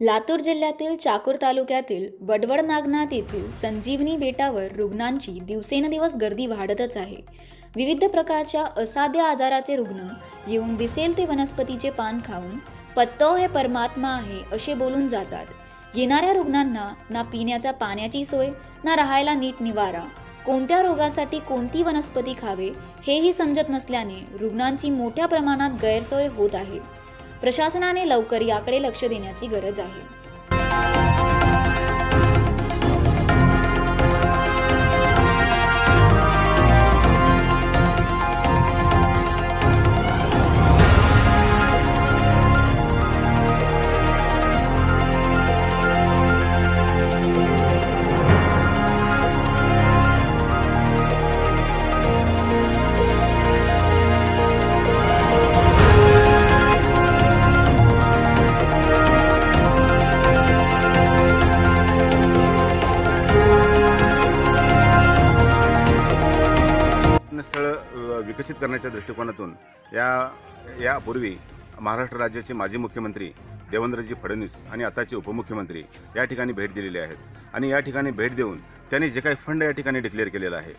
लातूर जिल्ह्यातील चाकूर तालुक्यातील वडवड नागनाथ येथील संजीवनी बेटावर रुग्णांची दिवसेंदिवस गर्दी वाढतच आहे. विविध प्रकारच्या असाध्य आजाराचे रुग्ण येऊन दिसेल ते वनस्पतीचे पान खाऊन पत्तो हे परमात्मा आहे असे बोलून जातात. येणाऱ्या रुग्णांना ना पिण्याच्या पाण्याची सोय ना राहायला नीट निवारा. कोणत्या रोगासाठी कोणती वनस्पती खावे हेही समजत नसल्याने रुग्णांची मोठ्या प्रमाणात गैरसोय होत आहे. प्रशासनाने लवकर याकडे लक्ष देण्याची गरज आहे. विकसित करण्याच्या दृष्टिकोनातून या यापूर्वी महाराष्ट्र राज्याचे माजी मुख्यमंत्री देवेंद्रजी फडणवीस आणि आताचे उपमुख्यमंत्री या ठिकाणी भेट दिलेली आहेत. आणि या ठिकाणी भेट देऊन त्यांनी जे काही फंड या ठिकाणी डिक्लेअर केलेलं आहे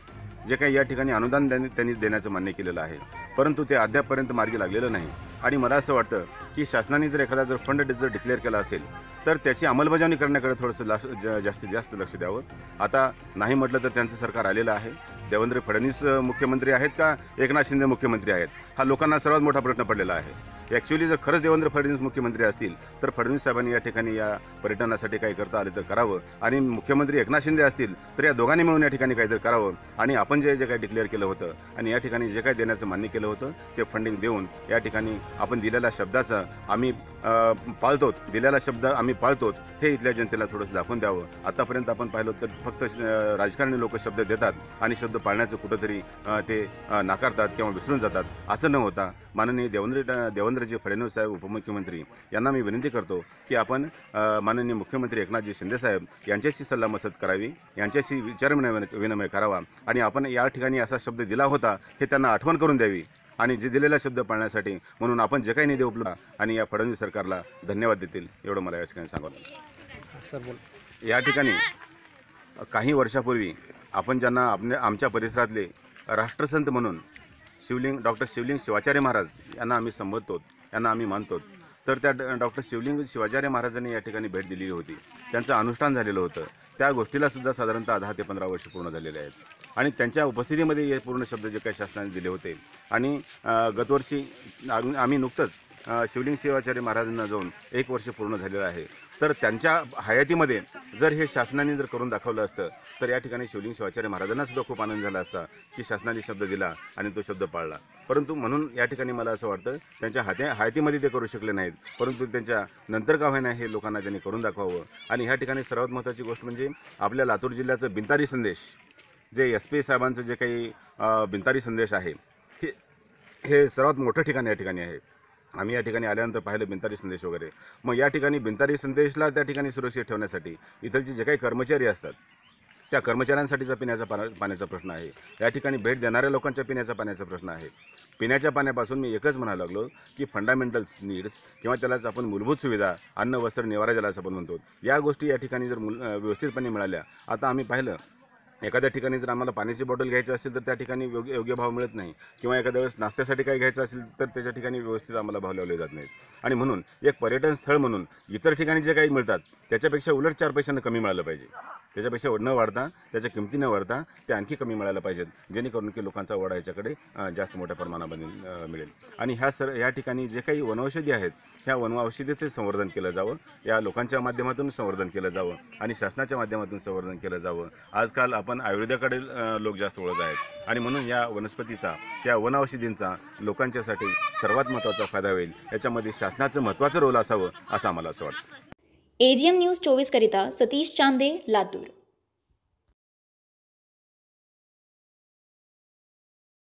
जे काही या ठिकाणी अनुदान त्यांनी त्यांनी देण्याचं मान्य केलेलं आहे परंतु ते अद्यापपर्यंत मार्गी लागलेलं नाही. आणि मला असं वाटतं की शासनाने जर एखादा जर फंड जर डिक्लेअर केला असेल तर त्याची अंमलबजावणी करण्याकडे थोडंसं लास ज- जास्तीत जास्त लक्ष द्यावं. आता नाही म्हटलं तर त्यांचं सरकार आलेलं आहे. देवेंद्र फडणवीस मुख्यमंत्री आहेत का? एकनाथ शिंदे मुख्यमंत्री आहेत. हा लोकांना सर्वात मोठा प्रश्न पडलेला आहे. ॲक्च्युली जर खरंच देवेंद्र फडणवीस मुख्यमंत्री असतील तर फडणवीस साहेबांनी या ठिकाणी या पर्यटनासाठी काही करता आले तर करावं. आणि मुख्यमंत्री एकनाथ शिंदे असतील तर या दोघांनी मिळून या ठिकाणी काहीतरी करावं. आणि आपण जे जे काही डिक्लेअर केलं होतं आणि या ठिकाणी जे काही देण्याचं मान्य केलं होतं ते फंडिंग देऊन या ठिकाणी आपण दिलेल्या शब्दाचं आम्ही पाळतो दिलेला शब्द आम्ही पाळतो हे इथल्या जनतेला थोडंसं दाखवून द्यावं. आतापर्यंत आपण पाहिलं तर फक्त राजकारणी लोक शब्द देतात आणि शब्द पाळण्याचं कुठंतरी ते नाकारतात किंवा विसरून जातात. असं न होता माननीय देवेंद्र देवेंद्रजी फडणवीस साहेब उपमुख्यमंत्री यांना मी विनंती करतो की आपण माननीय मुख्यमंत्री एकनाथजी शिंदेसाहेब यांच्याशी सल्लामसलत करावी यांच्याशी विचारविनिमय विनिमय करावा आणि आपण या ठिकाणी असा शब्द दिला होता हे त्यांना आठवण करून द्यावी आणि जे दिलेला शब्द पाळण्यासाठी म्हणून आपण जे काही निधी उपलब्ध आणि या फडणवीस सरकारला धन्यवाद देतील एवढं मला या ठिकाणी सांगावं या ठिकाणी काही वर्षापूर्वी आपण ज्यांना आपल्या आमच्या परिसरातले राष्ट्रसंत म्हणून शिवलिंग डॉक्टर शिवलिंग शिवाचार्य महाराज यांना आम्ही संबोधतो यांना आम्ही मानतो तर त्या डॉक्टर शिवलिंग शिवाचार्य महाराजांनी या ठिकाणी भेट दिलेली होती. त्यांचं अनुष्ठान झालेलं होतं. त्या गोष्टीला सुद्धा साधारणतः दहा ते पंधरा वर्ष पूर्ण झालेले आहेत. आणि त्यांच्या उपस्थितीमध्ये हे पूर्ण शब्द जे काही शासनाने दिले होते. आणि गतवर्षी आम्ही आम्ही नुकतंच शिवलिंग शिवाचार्य महाराजांना जाऊन एक वर्ष पूर्ण झालेलं आहे. तर त्यांच्या हयातीमध्ये जर हे शासनाने जर करून दाखवलं असतं तर या ठिकाणी शिवलिंग शिवाचार्य महाराजांना सुद्धा खूप आनंद झाला असता की शासनाने शब्द दिला आणि तो शब्द पाळला. परंतु म्हणून या ठिकाणी मला असं वाटतं त्यांच्या हात्या हयातीमध्ये ते करू शकले नाहीत. परंतु त्यांच्या नंतर का होईना हे लोकांना त्यांनी करून दाखवावं. आणि ह्या ठिकाणी सर्वात महत्त्वाची गोष्ट म्हणजे आपल्या लातूर जिल्ह्याचं बिंतारी संदेश जे एस पी साहेबांचं जे काही बिंतारी संदेश आहे हे हे सर्वात मोठं ठिकाण या ठिकाणी आहे. आम्ही या ठिकाणी आल्यानंतर पाहिलं बिंतारी संदेश वगैरे. मग या ठिकाणी बिंतारी संदेशला त्या ठिकाणी सुरक्षित ठेवण्यासाठी इथलचे जे काही कर्मचारी असतात त्या कर्मचाऱ्यांसाठीचा पिण्याचा पाण्या पाण्याचा प्रश्न आहे. या ठिकाणी भेट देणाऱ्या लोकांच्या पिण्याचा पाण्याचा प्रश्न आहे. पिण्याच्या पाण्यापासून मी एकच म्हणायला लागलो की फंडामेंटल्स नीड्स किंवा त्यालाच आपण मूलभूत सुविधा अन्न वस्त्र निवारा ज्याला आपण म्हणतो या गोष्टी या ठिकाणी जर मूल व्यवस्थितपणे मिळाल्या आता आम्ही पाहिलं एखाद्या ठिकाणी जर आम्हाला पाण्याची बॉटल घ्यायची असेल तर त्या ठिकाणी योग्य योग्य भाव मिळत नाही. किंवा एखाद्या वेळेस नाश्त्यासाठी काही घ्यायचं असेल तर त्याच्या ठिकाणी व्यवस्थित आम्हाला भाव लावले जात नाहीत. आणि म्हणून एक पर्यटन स्थळ म्हणून इतर ठिकाणी जे काही मिळतात त्याच्यापेक्षा उलट चार पैशांना कमी मिळालं पाहिजे. त्याच्यापेक्षा न वाढता त्याच्या किमती न वाढता ते आणखी कमी मिळायला पाहिजेत जेणेकरून की लोकांचा ओढा याच्याकडे जास्त मोठ्या प्रमाणामध्ये मिळेल. आणि ह्या सर या ठिकाणी जे काही वनौषधी आहेत ह्या वनौषधीचे संवर्धन केलं जावं या लोकांच्या माध्यमातून संवर्धन केलं जावं आणि शासनाच्या माध्यमातून संवर्धन केलं जावं. आजकाल आपण पण आयुर्वेदाकडे लोक जास्त वळत आहेत. आणि म्हणून या वनस्पतीचा या वनौषधींचा लोकांच्यासाठी सर्वात महत्त्वाचा फायदा होईल. याच्यामध्ये शासनाचं महत्त्वाचं रोल असावं असं आम्हाला असं वाटतं. एजीएम न्यूज चोवीस करिता सतीश चांदे लातूर.